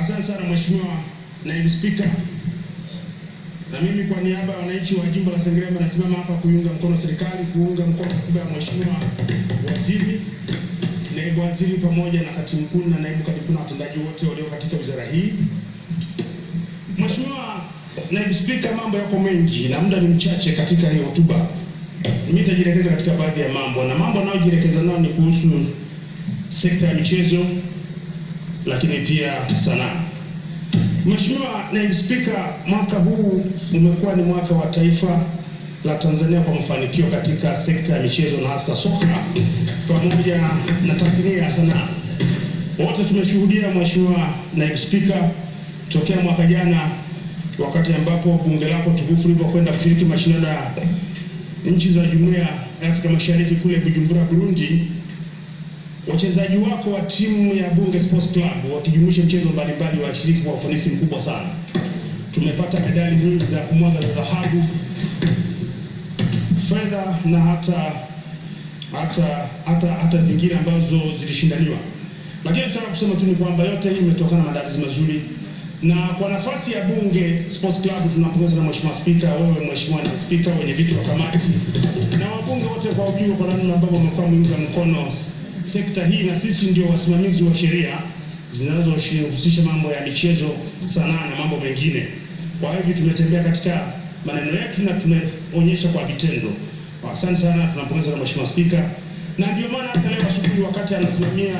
Asante sana Mheshimiwa Naibu Spika, na mimi kwa niaba ya wananchi wa jimbo la Sengerema nasimama hapa kuiunga mkono serikali, kuunga mkono hotuba ya Mheshimiwa Waziri, Naibu Waziri pamoja na Katibu Mkuu na Naibu Katibu Mkuu na watendaji wote walio katika wizara hii. Mheshimiwa Naibu Spika, mambo yako mengi na muda ni mchache katika hii hotuba. Mimi nitajielekeza katika baadhi ya mambo na mambo anayojielekeza nayo ni kuhusu sekta ya michezo lakini pia sanaa. Mheshimiwa Naibu Spika, mwaka huu umekuwa ni mwaka wa taifa la Tanzania kwa mafanikio katika sekta ya michezo na hasa soka pamoja na tasnia ya sanaa. Wote tumeshuhudia Mheshimiwa Naibu Spika, tokea mwaka jana wakati ambapo bunge lako tukufu lilipokwenda kushiriki mashindano ya nchi za Jumuiya ya Afrika Mashariki kule Bujumbura, Burundi, wachezaji wako wa timu ya Bunge Sports Club wakijumuisha mchezo mbalimbali washiriki kwa ufanisi mkubwa sana. Tumepata medali nyingi za kumwaga za dhahabu, fedha na hata hata hata hata zingine ambazo zilishindaniwa, lakini nataka kusema tu ni kwamba yote hii imetokana na maandalizi mazuri, na kwa nafasi ya Bunge Sports Club tunampongeza na Mheshimiwa Spika, wewe Mheshimiwa Spika, wenye viti wa kamati. Na wabunge wote kwa ujumla, kwa namna ambavyo wamekuwa mwingi mkono sekta hii, na sisi ndio wasimamizi wa sheria zinazohusisha mambo ya michezo, sanaa na mambo mengine. Kwa hivyo tumetembea katika maneno yetu na tumeonyesha kwa vitendo. Asante sana, tunampongeza na Mheshimiwa Spika, na ndio maana hata leo asubuhi wakati anasimamia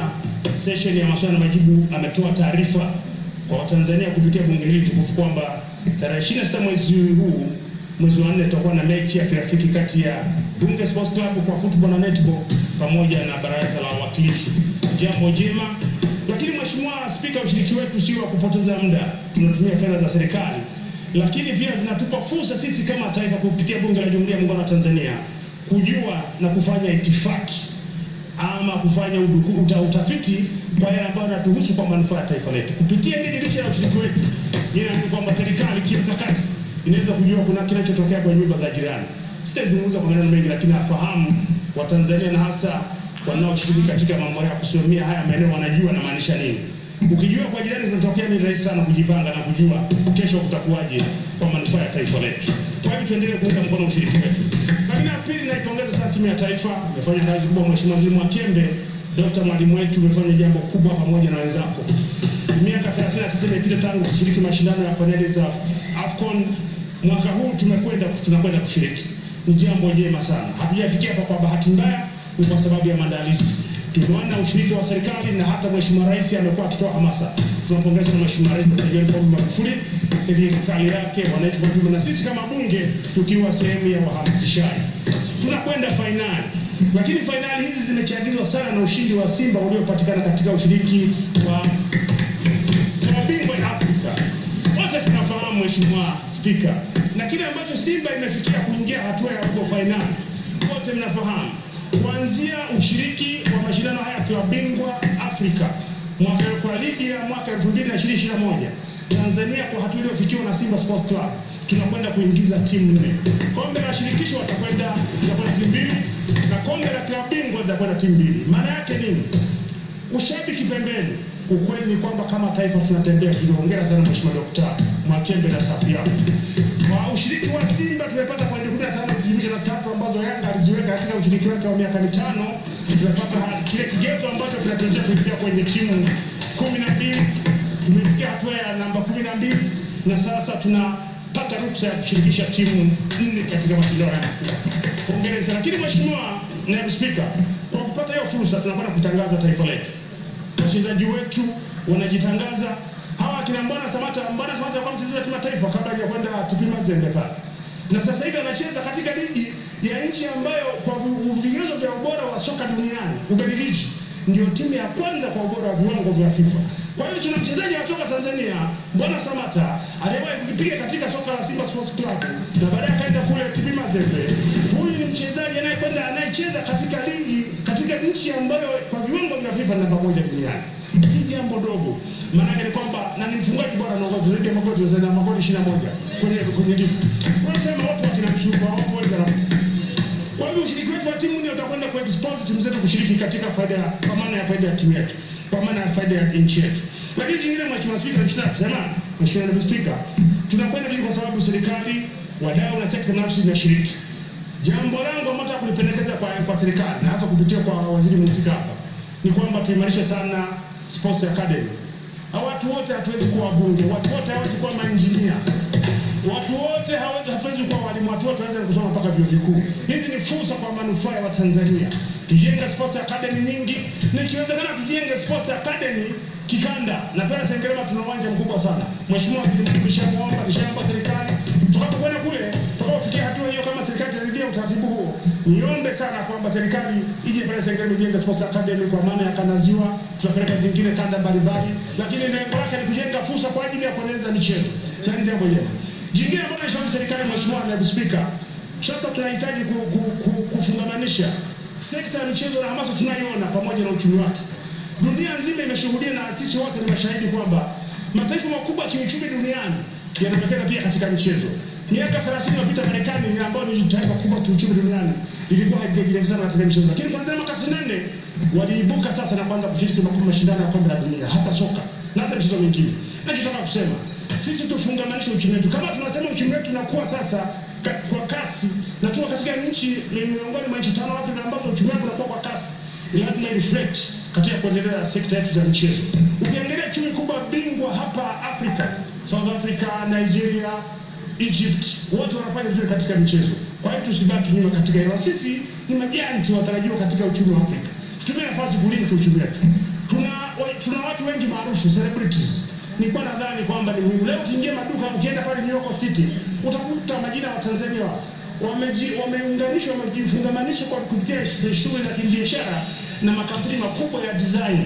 session ya maswali na majibu ametoa taarifa kwa Watanzania kupitia bunge hili tukufu kwamba tarehe 26 mwezi huu mwezi wa nne tutakuwa na mechi ya kirafiki kati ya Bunge Sports Club kwa football na netball pamoja na baraza la wawakilishi. Jambo jema, lakini Mheshimiwa Spika, ushiriki wetu sio wa kupoteza muda, tunatumia fedha za serikali, lakini pia zinatupa fursa sisi kama taifa kupitia Bunge la Jamhuri ya Muungano wa Tanzania kujua na kufanya itifaki ama kufanya uta, utafiti kwa yale ambayo yanatuhusu kwa manufaa ya taifa letu. Kupitia hili dirisha la ushiriki wetu, ninaamini kwamba serikali kimkakati inaweza kujua kuna kinachotokea kwenye nyumba za jirani. Sitazungumza kwa maneno mengi, lakini nafahamu Watanzania na hasa wanaoshiriki katika mambo ya kusimamia haya maeneo wanajua namaanisha nini. Ukijua kwa jirani kunatokea, ni rahisi sana kujipanga na kujua kesho kutakuwaje kwa manufaa ya taifa letu. Kwa hivyo tuendelee kuunga mkono ushiriki wetu. Lakini la pili, naipongeza sana timu ya taifa, imefanya kazi kubwa. Mheshimiwa Mwalimu Mwakembe, Dr. mwalimu wetu, umefanya jambo kubwa pamoja na wenzako. Miaka 39 imepita tangu kushiriki mashindano ya fainali za AFCON. Mwaka huu tumekwenda tunakwenda kushiriki, ni jambo jema sana. Hatujafikia hapa kwa bahati mbaya, ni kwa sababu ya maandalizi. Tumeona ushiriki wa serikali na hata Mheshimiwa Rais amekuwa akitoa hamasa. Tunampongeza na Mheshimiwa Rais Dr. John Pombe Magufuli, serikali yake, wananchi kwa jumla, na sisi kama bunge tukiwa sehemu ya wahamasishaji. Tunakwenda fainali, lakini fainali hizi zimechagizwa sana na ushindi wa Simba uliopatikana katika ushiriki wa mabingwa ya Afrika. Wote tunafahamu Mheshimiwa Spika, na kile ambacho Simba imefikia kuingia hatua ya robo fainali, wote mnafahamu kuanzia ushiriki wa mashindano haya ya bingwa Afrika mwaka kwa ligi ya mwaka 2021 Tanzania kwa hatua iliyofikiwa na Simba Sports Club tunakwenda kuingiza timu nne. Kombe la shirikisho watakwenda zitakwenda timu mbili na kombe la klabu bingwa zitakwenda timu mbili. Maana yake nini? Ushabiki pembeni, ukweli ni kwamba kama taifa tunatembea hivyo. Hongera sana Mheshimiwa Dkt. Machembe na safu yako. Kwa ushiriki wa Simba tumepata pointi 15 kujumlisha na tatu ambazo Yanga aliziweka katika ushiriki wake wa miaka mitano. Tumepata kile kigezo ambacho kinatuwezesha kuingia kwenye timu kumi na mbili. Tumefikia hatua ya namba kumi na mbili na sasa tunapata ruksa ya kushirikisha timu nne katika mashindano haya. Hongera sana. Lakini Mheshimiwa Naibu Spika, kwa kupata hiyo fursa tunakwenda kutangaza taifa letu wachezaji wetu wanajitangaza. Hawa akina Mbwana Samata, Mbwana Samata alikuwa mchezaji wa kimataifa kabla ya kwenda TP Mazembe pale, na sasa hivi anacheza katika ligi ya nchi ambayo kwa vigezo vya ubora wa soka duniani, Ubelgiji ndio timu ya kwanza kwa ubora wa viwango vya FIFA. Kwa hiyo tuna mchezaji kutoka Tanzania Mbwana Samata aliyewahi kukipiga katika soka la Simba Sports Club na baadaye akaenda kule TP Mazembe. Huyu ni mchezaji anayekwenda anayecheza katika ligi katika nchi ambayo kwa viwango vya FIFA namba moja duniani. Si jambo dogo. Maana ni kwamba na ni mfungaji bora anaongoza zaidi ya magoli zaidi ya magoli 21 kwenye kwenye ligi. sema wapo wakina mchukua wapo wengi na kwa hiyo ushiriki wetu wa timu ni utakwenda ku expose timu zetu kushiriki katika faida kwa maana ya faida ya timu yetu, kwa maana ya faida ya nchi yetu. Lakini jingine, Mheshimiwa Spika, nitaka kusema, Mheshimiwa Naibu Spika, tunakwenda vizuri kwa sababu serikali, wadau na sekta binafsi zinashiriki. Jambo langu ambalo nataka kulipendekeza kwa, kwa serikali na hasa kupitia kwa waziri mhusika hapa ni kwamba tuimarishe sana sports academy. Watu wote hatuwezi kuwa wabunge, watu wote hawezi kuwa mainjinia, watu wote hawezi hatuwezi kuwa walimu, watu wote hawezi kusoma mpaka vyuo vikuu. Hizi ni fursa kwa manufaa ya Watanzania. Tujenge sports academy nyingi, nikiwezekana tujenge sports academy kikanda. Na pia Sengerema tuna uwanja mkubwa sana. Mheshimiwa Mkuu nishamwomba, nishaomba serikali kwamba serikali ije pale serikali mjenge sports academy kwa maana ya kanaziwa, tunapeleka zingine kanda mbalimbali, lakini lengo lake ni kujenga fursa kwa ajili ya kuendeleza michezo, na ni jambo jema. Jingine ambalo nishauri serikali, Mheshimiwa Naibu Spika, sasa tunahitaji ku, ku, ku, kufungamanisha sekta ya michezo na hamasa tunayoona pamoja na uchumi wake. Dunia nzima imeshuhudia na sisi wote ni mashahidi kwamba mataifa makubwa kiuchumi duniani yanawekeza pia katika michezo. Miaka 30 iliyopita Marekani ambayo ni taifa kubwa kiuchumi duniani ilikuwa haijajieleza sana katika michezo, lakini kuanzia mwaka 94 waliibuka sasa na kuanza kushiriki makubwa mashindano ya kombe la dunia, hasa soka na hata michezo mingine. Nachotaka kusema sisi tufungamanishe uchumi wetu, kama tunasema uchumi wetu unakuwa sasa ka, kwa kasi na tuko katika nchi ni miongoni mwa nchi tano Afrika ambazo uchumi wake unakuwa kwa kasi, ni lazima reflect katika kuendelea sekta yetu za michezo. Ukiangalia chumi kubwa bingwa hapa Afrika, South Africa, Nigeria, Egypt, wote wanafanya vizuri katika michezo. Kwa hiyo tusibaki nyuma katika hilo. Sisi ni majanti watarajiwa katika uchumi wa Afrika. Tutumie nafasi kulinki uchumi wetu. Tuna tuna watu wengi maarufu celebrities. Nilikuwa nadhani kwamba ni muhimu. Leo ukiingia maduka, ukienda pale New York City, utakuta majina ya Watanzania wameunganishwa wamejifungamanisha kwa kupitia shughuli za kibiashara na makampuni makubwa ya design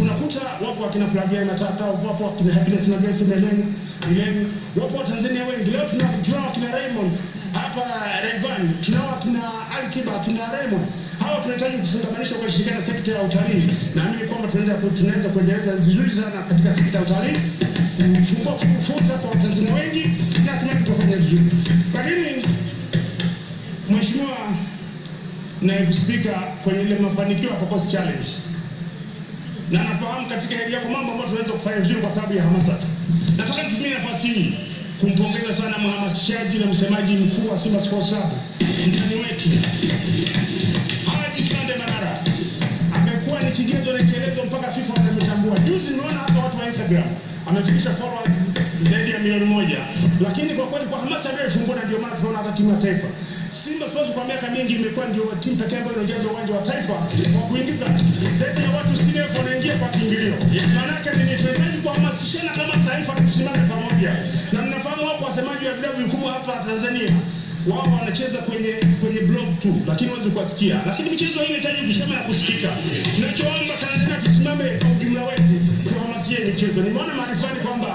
unakuta wapo wakina Flavia Matata, wapo wakina Happiness na Grace na Helen, Helen, wapo Watanzania wengi. Leo tuna tuna wakina Raymond hapa Revan, tuna wakina Alikiba, wakina Raymond. Hawa tunahitaji kufungamanisha kwa shirikana sekta ya utalii. Naamini kwamba tunaenda tunaweza kuendeleza vizuri sana katika sekta ya utalii, kufungua fursa kwa Watanzania wengi na hatimaye kufanya vizuri. Lakini Mheshimiwa Naibu Spika, kwenye ile mafanikio ya Pokos Challenge na nafahamu katika hali yako mambo ambayo tunaweza kufanya vizuri kwa sababu ya hamasa tu. Nataka nitumie nafasi hii kumpongeza sana mhamasishaji na msemaji mkuu wa Simba Sports Club, mtani wetu Haji Sande Manara amekuwa ni kigezo na kielezo mpaka FIFA wamemtambua. Juzi nimeona hapa watu wa Instagram amefikisha followers zaidi ya milioni moja, lakini kwa kweli kwa hamasa aliyoifungua, na ndio maana tunaona hata timu ya taifa Simba Sports kwa miaka mingi imekuwa ndio timu pekee ambayo inajaza uwanja wa taifa kwa kuingiza zaidi ya watu 60,000 wanaingia kwa kiingilio. Maana yake ni tunahitaji kuhamasishana kama taifa, tusimame pamoja, na mnafahamu wako wasemaji wa vilabu vikubwa hapa Tanzania wao wanacheza kwenye kwenye blog tu, lakini huwezi kuwasikia. Lakini michezo hii inahitaji kusema na kusikika. Ninachoomba Tanzania tusimame kwa ujumla wetu, tuhamasishe michezo. Nimeona maarifani kwamba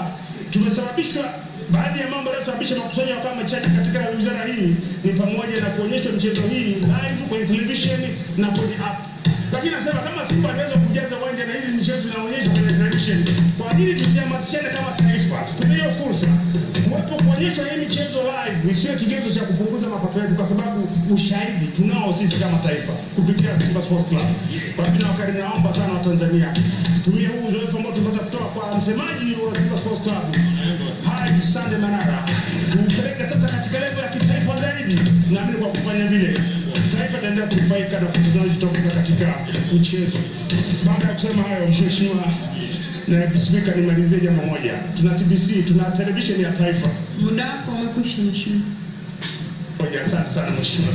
tumesababishwa baadhi ya mambo yanayosababisha makusanyo ya kama chache katika wizara hii ni pamoja na kuonyeshwa michezo hii live kwenye television na kwenye app. Lakini nasema kama Simba anaweza kujaza uwanja na hizi michezo zinaonyeshwa kwenye television, kwa nini tusihamasishane kama taifa? Tutumie hiyo fursa kuwepo kuonyesha hii michezo live isiwe kigezo cha kupunguza mapato yetu, kwa sababu ushahidi tunao sisi kama taifa kupitia Simba Sports Club. Kwa hivyo nawakaribisha, naomba sana Watanzania tumie huu uzoefu ambao msemaji wa Simba Sports Club Haji Sande Manara, tuupeleke sasa katika lengo ya kitaifa zaidi. Naamini kwa kufanya vile taifa linaendelea kunufaika na fursa zinazojitokeza katika mchezo. Baada ya kusema hayo, Mheshimiwa Naibu Spika, nimalizie jambo moja. Tuna TBC, tuna televisheni ya taifa. Muda wako umekwisha mheshimiwa. Asante sana Mheshimiwa.